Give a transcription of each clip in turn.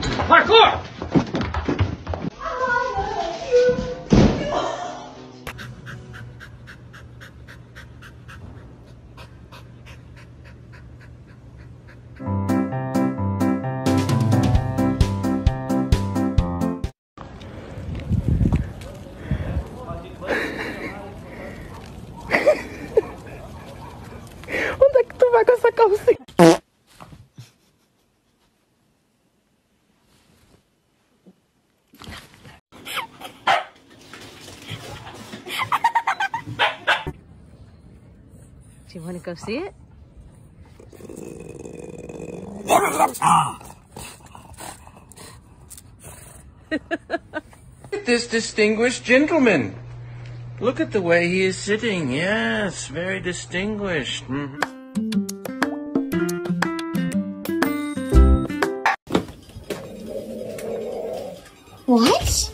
Parkour! Onde é que tu vai com essa calcinha? You want to go see it? this distinguished gentleman. Look at the way he is sitting. Yes, very distinguished. Mhm. What?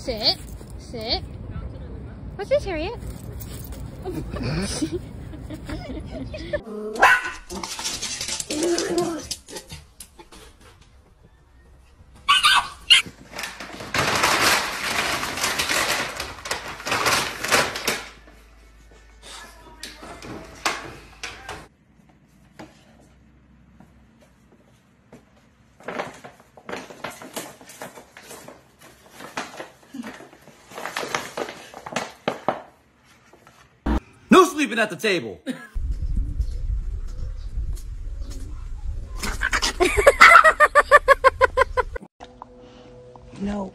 Sit. Sit. What's this, Harriet? sleeping at the table. no.